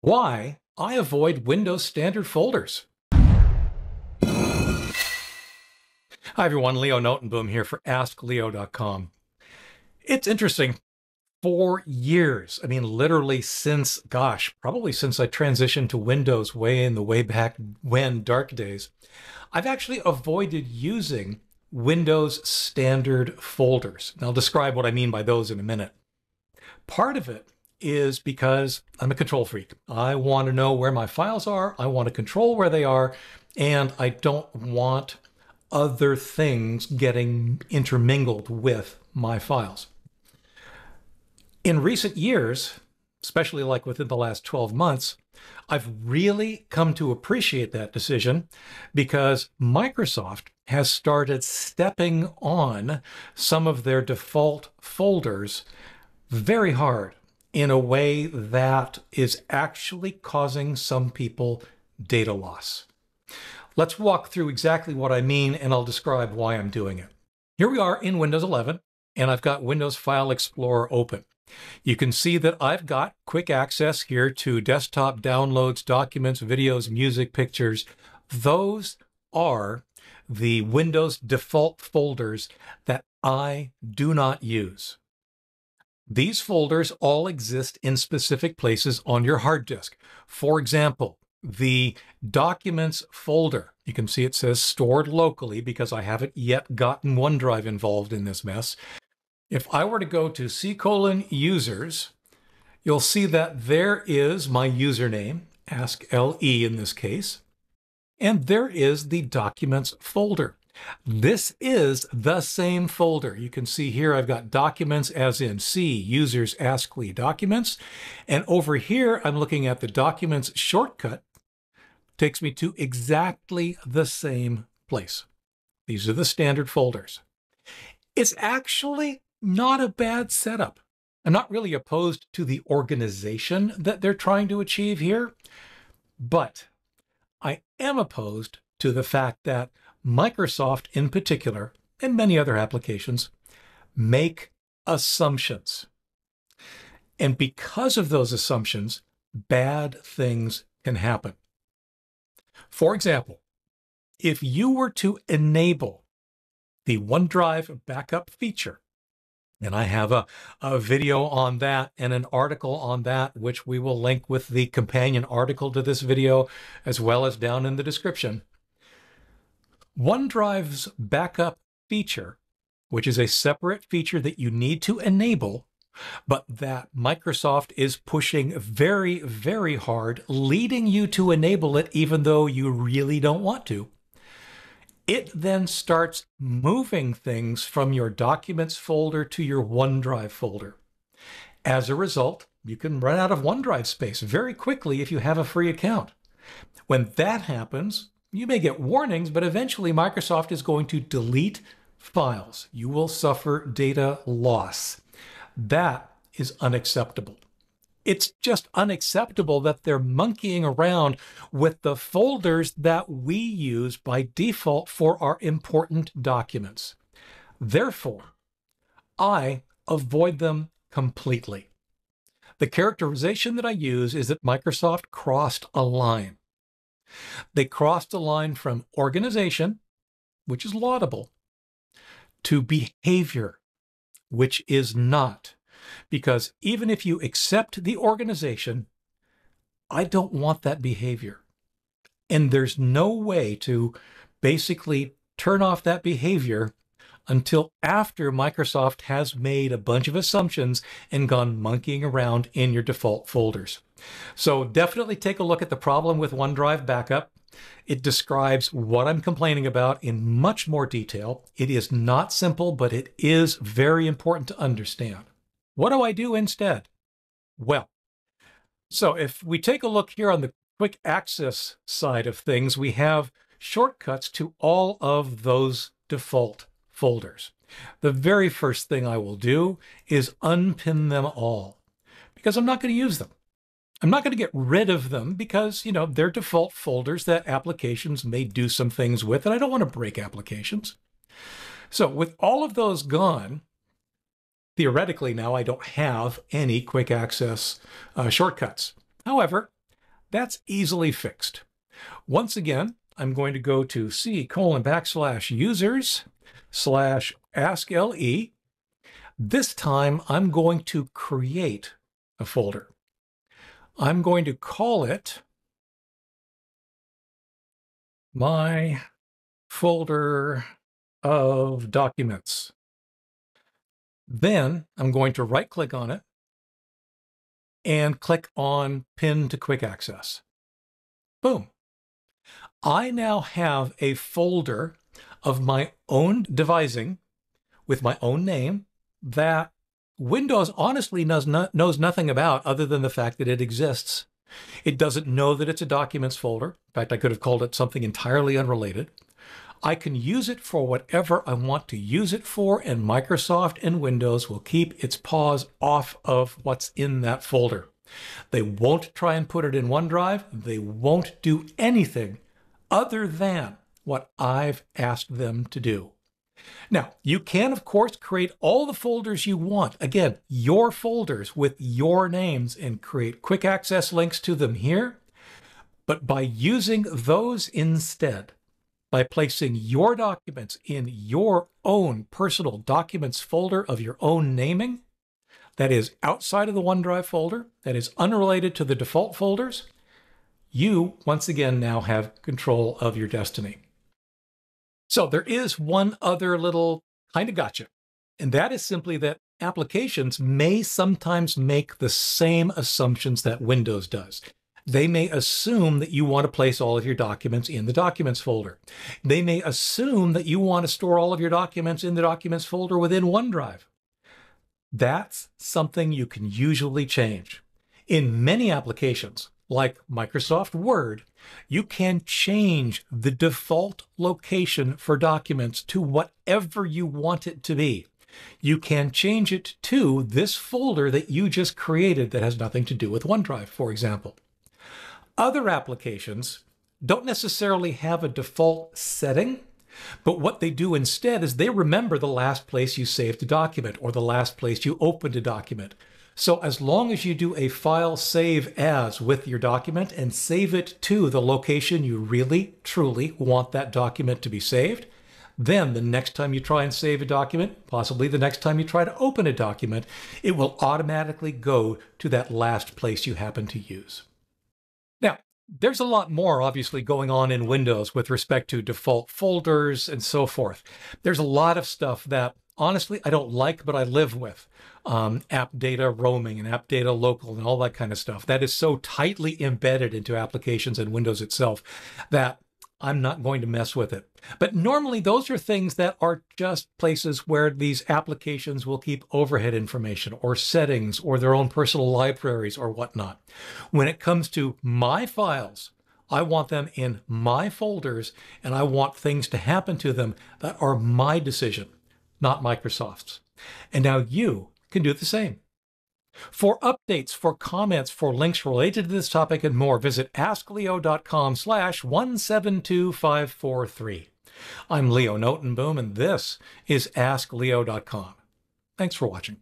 Why I avoid Windows standard folders. Hi everyone, Leo Notenboom here for AskLeo.com. It's interesting. For years, I mean, literally since, gosh, probably since I transitioned to Windows way in the way back when dark days, I've actually avoided using Windows standard folders. And I'll describe what I mean by those in a minute. Part of it is because I'm a control freak. I want to know where my files are, I want to control where they are, and I don't want other things getting intermingled with my files. In recent years, especially like within the last 12 months, I've really come to appreciate that decision because Microsoft has started stepping on some of their default folders very hard in a way that is actually causing some people data loss. Let's walk through exactly what I mean and I'll describe why I'm doing it. Here we are in Windows 11 and I've got Windows File Explorer open. You can see that I've got quick access here to desktop downloads, documents, videos, music, pictures. Those are the Windows default folders that I do not use. These folders all exist in specific places on your hard disk. For example, the Documents folder, you can see it says stored locally because I haven't yet gotten OneDrive involved in this mess. If I were to go to C colon users, you'll see that there is my username, ask LE in this case, and there is the Documents folder. This is the same folder. You can see here I've got documents as in C, users ASCII documents. And over here, I'm looking at the documents shortcut. Takes me to exactly the same place. These are the standard folders. It's actually not a bad setup. I'm not really opposed to the organization that they're trying to achieve here, but I am opposed to the fact that Microsoft in particular, and many other applications, make assumptions. And because of those assumptions, bad things can happen. For example, if you were to enable the OneDrive backup feature, and I have a, a video on that and an article on that, which we will link with the companion article to this video, as well as down in the description. OneDrive's backup feature, which is a separate feature that you need to enable, but that Microsoft is pushing very, very hard, leading you to enable it even though you really don't want to. It then starts moving things from your Documents folder to your OneDrive folder. As a result, you can run out of OneDrive space very quickly if you have a free account. When that happens, you may get warnings, but eventually Microsoft is going to delete files. You will suffer data loss. That is unacceptable. It's just unacceptable that they're monkeying around with the folders that we use by default for our important documents. Therefore, I avoid them completely. The characterization that I use is that Microsoft crossed a line. They crossed the line from organization, which is laudable, to behavior, which is not. Because even if you accept the organization, I don't want that behavior. And there's no way to basically turn off that behavior until after Microsoft has made a bunch of assumptions and gone monkeying around in your default folders. So definitely take a look at the problem with OneDrive backup. It describes what I'm complaining about in much more detail. It is not simple, but it is very important to understand. What do I do instead? Well, so if we take a look here on the quick access side of things, we have shortcuts to all of those default folders. The very first thing I will do is unpin them all because I'm not going to use them. I'm not going to get rid of them because, you know, they're default folders that applications may do some things with, and I don't want to break applications. So with all of those gone, theoretically now I don't have any quick access uh, shortcuts. However, That's easily fixed. Once again, I'm going to go to C colon backslash users slash ask LE. This time I'm going to create a folder. I'm going to call it my folder of documents. Then I'm going to right click on it and click on Pin to Quick Access. Boom. I now have a folder of my own devising with my own name that Windows honestly knows, no, knows nothing about other than the fact that it exists. It doesn't know that it's a documents folder. In fact, I could have called it something entirely unrelated. I can use it for whatever I want to use it for, and Microsoft and Windows will keep its paws off of what's in that folder. They won't try and put it in OneDrive. They won't do anything other than what I've asked them to do. Now, you can, of course, create all the folders you want. Again, your folders with your names and create quick access links to them here. But by using those instead, by placing your documents in your own personal documents folder of your own naming, that is outside of the OneDrive folder, that is unrelated to the default folders, you once again now have control of your destiny. So there is one other little kind of gotcha, and that is simply that applications may sometimes make the same assumptions that Windows does. They may assume that you want to place all of your documents in the Documents folder. They may assume that you want to store all of your documents in the Documents folder within OneDrive. That's something you can usually change. In many applications, like Microsoft Word, you can change the default location for documents to whatever you want it to be. You can change it to this folder that you just created that has nothing to do with OneDrive, for example. Other applications don't necessarily have a default setting, but what they do instead is they remember the last place you saved a document or the last place you opened a document. So as long as you do a file save as with your document and save it to the location you really, truly want that document to be saved, then the next time you try and save a document, possibly the next time you try to open a document, it will automatically go to that last place you happen to use. Now, there's a lot more obviously going on in Windows with respect to default folders and so forth. There's a lot of stuff that honestly I don't like, but I live with um, app data roaming and app data local and all that kind of stuff. That is so tightly embedded into applications and Windows itself that I'm not going to mess with it. But normally, those are things that are just places where these applications will keep overhead information or settings or their own personal libraries or whatnot. When it comes to my files, I want them in my folders and I want things to happen to them that are my decision, not Microsoft's. And now you can do the same. For updates, for comments, for links related to this topic and more, visit askleo.com slash 172543. I'm Leo Notenboom, and this is AskLeo.com. Thanks for watching.